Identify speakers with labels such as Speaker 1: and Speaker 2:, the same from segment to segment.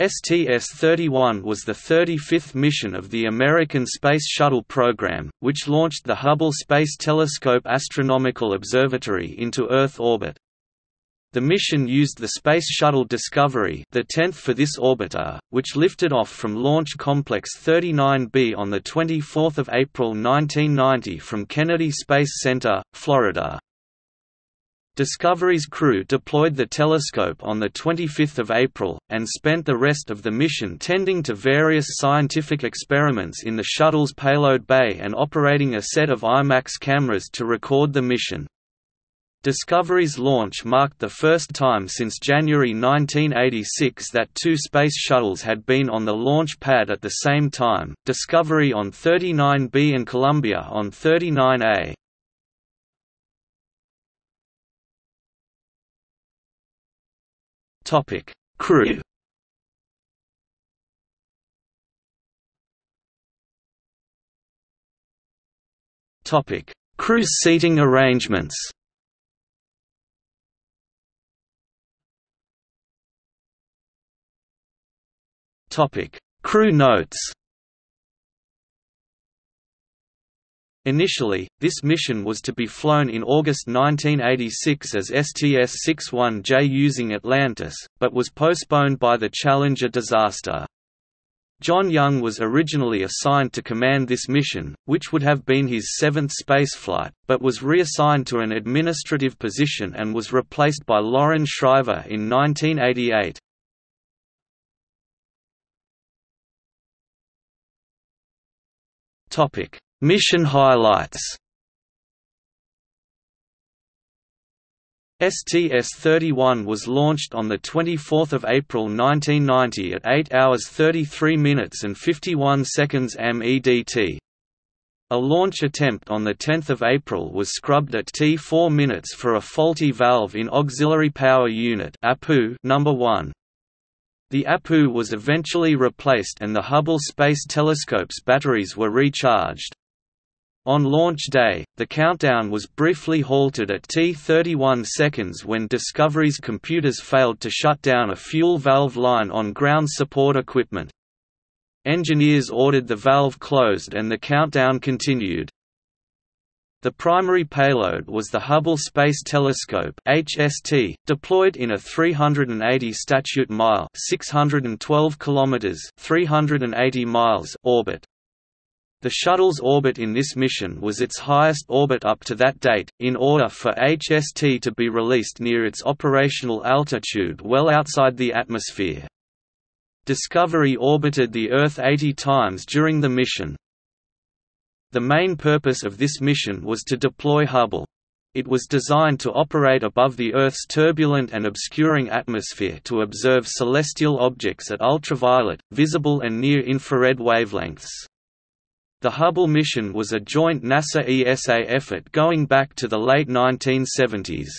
Speaker 1: STS-31 was the 35th mission of the American Space Shuttle program, which launched the Hubble Space Telescope Astronomical Observatory into Earth orbit. The mission used the Space Shuttle Discovery the 10th for this orbiter, which lifted off from Launch Complex 39B on 24 April 1990 from Kennedy Space Center, Florida. Discovery's crew deployed the telescope on 25 April, and spent the rest of the mission tending to various scientific experiments in the shuttle's payload bay and operating a set of IMAX cameras to record the mission. Discovery's launch marked the first time since January 1986 that two space shuttles had been on the launch pad at the same time, Discovery on 39B and Columbia on 39A. Topic: Crew. Topic: Cruise seating arrangements. Topic: Crew notes. Initially, this mission was to be flown in August 1986 as STS-61J using Atlantis, but was postponed by the Challenger disaster. John Young was originally assigned to command this mission, which would have been his seventh spaceflight, but was reassigned to an administrative position and was replaced by Loren Shriver in 1988. Topic Mission highlights STS-31 was launched on 24 April 1990 at 8 hours 33 minutes and 51 seconds MEDT. A launch attempt on 10 April was scrubbed at T4 minutes for a faulty valve in Auxiliary Power Unit APU number 1. The APU was eventually replaced and the Hubble Space Telescope's batteries were recharged. On launch day, the countdown was briefly halted at T31 seconds when Discovery's computers failed to shut down a fuel valve line on ground support equipment. Engineers ordered the valve closed and the countdown continued. The primary payload was the Hubble Space Telescope (HST), deployed in a 380 statute mile (612 kilometers, 380 miles) orbit. The shuttle's orbit in this mission was its highest orbit up to that date, in order for HST to be released near its operational altitude well outside the atmosphere. Discovery orbited the Earth 80 times during the mission. The main purpose of this mission was to deploy Hubble. It was designed to operate above the Earth's turbulent and obscuring atmosphere to observe celestial objects at ultraviolet, visible and near-infrared wavelengths. The Hubble mission was a joint NASA-ESA effort going back to the late 1970s.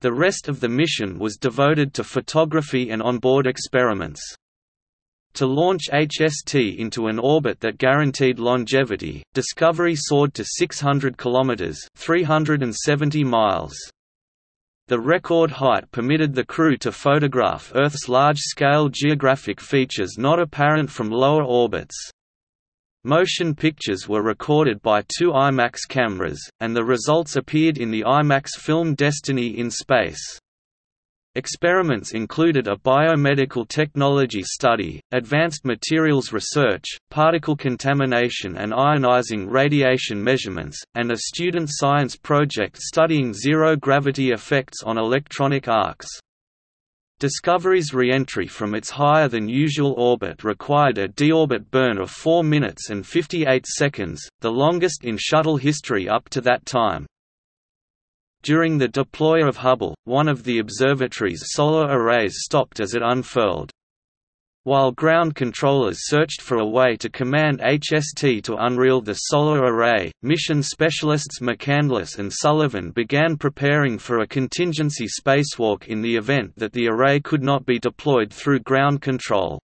Speaker 1: The rest of the mission was devoted to photography and onboard experiments. To launch HST into an orbit that guaranteed longevity, Discovery soared to 600 kilometers (370 miles). The record height permitted the crew to photograph Earth's large-scale geographic features not apparent from lower orbits. Motion pictures were recorded by two IMAX cameras, and the results appeared in the IMAX film Destiny in Space. Experiments included a biomedical technology study, advanced materials research, particle contamination and ionizing radiation measurements, and a student science project studying zero-gravity effects on electronic arcs. Discovery's re-entry from its higher-than-usual orbit required a deorbit burn of 4 minutes and 58 seconds, the longest in shuttle history up to that time. During the deploy of Hubble, one of the observatory's solar arrays stopped as it unfurled. While ground controllers searched for a way to command HST to unreel the solar array, mission specialists McCandless and Sullivan began preparing for a contingency spacewalk in the event that the array could not be deployed through ground control.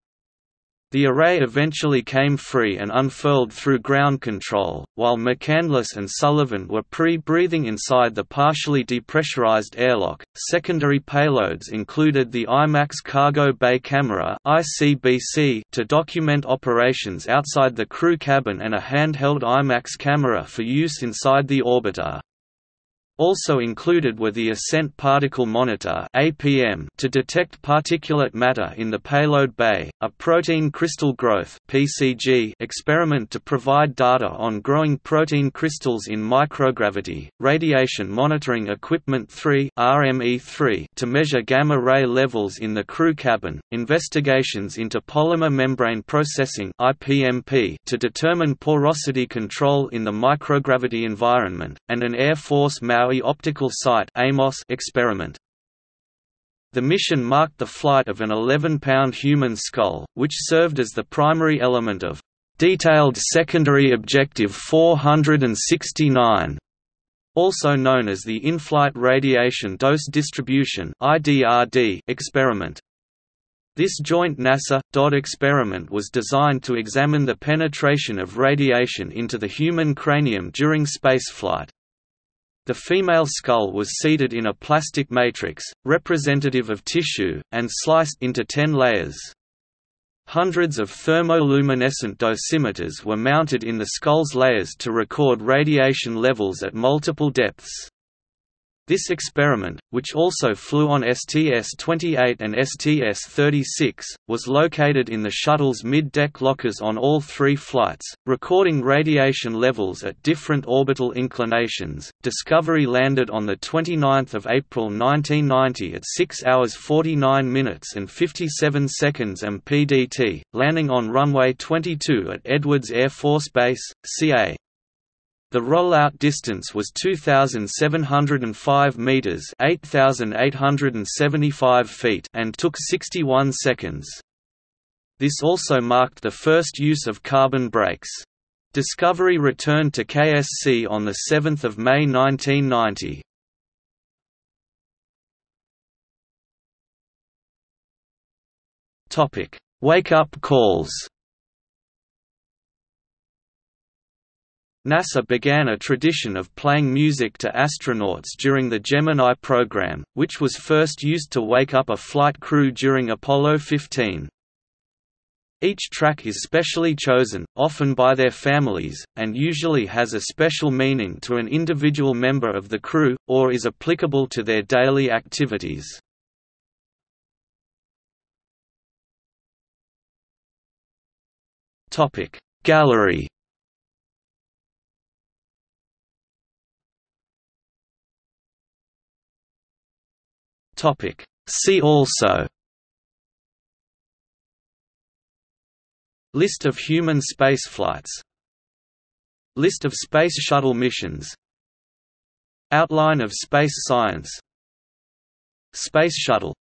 Speaker 1: The array eventually came free and unfurled through ground control, while McCandless and Sullivan were pre-breathing inside the partially depressurized airlock. Secondary payloads included the IMAX Cargo Bay Camera (ICBC) to document operations outside the crew cabin and a handheld IMAX camera for use inside the orbiter. Also included were the Ascent Particle Monitor to detect particulate matter in the payload bay, a protein crystal growth experiment to provide data on growing protein crystals in microgravity, radiation monitoring equipment 3 (RME3) to measure gamma ray levels in the crew cabin, investigations into polymer membrane processing to determine porosity control in the microgravity environment, and an Air Force Maui Optical Site experiment. The mission marked the flight of an 11-pound human skull, which served as the primary element of Detailed Secondary Objective 469, also known as the In-Flight Radiation Dose Distribution experiment. This joint NASA.DOD experiment was designed to examine the penetration of radiation into the human cranium during spaceflight. The female skull was seated in a plastic matrix, representative of tissue, and sliced into ten layers. Hundreds of thermoluminescent dosimeters were mounted in the skull's layers to record radiation levels at multiple depths. This experiment, which also flew on STS-28 and STS-36, was located in the shuttle's mid-deck lockers on all three flights, recording radiation levels at different orbital inclinations. Discovery landed on the 29th of April 1990 at 6 hours 49 minutes and 57 seconds and PDT, landing on runway 22 at Edwards Air Force Base, CA. The rollout distance was 2705 meters, 8875 feet, and took 61 seconds. This also marked the first use of carbon brakes. Discovery returned to KSC on the 7th of May 1990. Topic: Wake-up calls NASA began a tradition of playing music to astronauts during the Gemini program, which was first used to wake up a flight crew during Apollo 15. Each track is specially chosen, often by their families, and usually has a special meaning to an individual member of the crew, or is applicable to their daily activities. Gallery Topic. See also List of human spaceflights List of Space Shuttle missions Outline of space science Space Shuttle